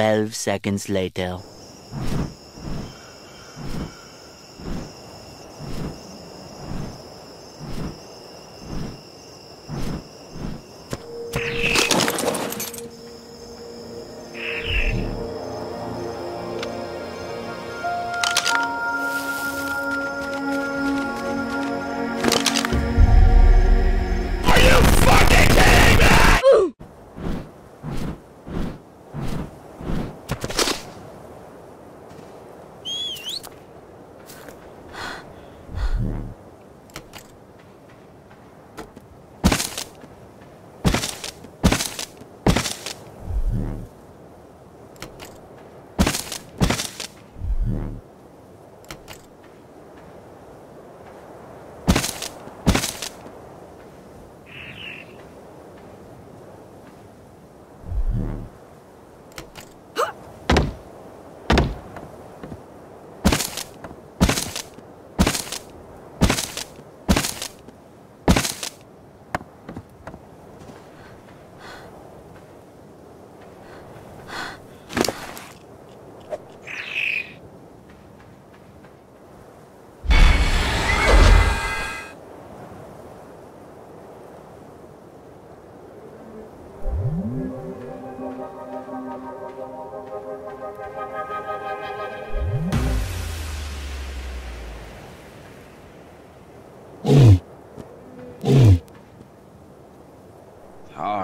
12 seconds later.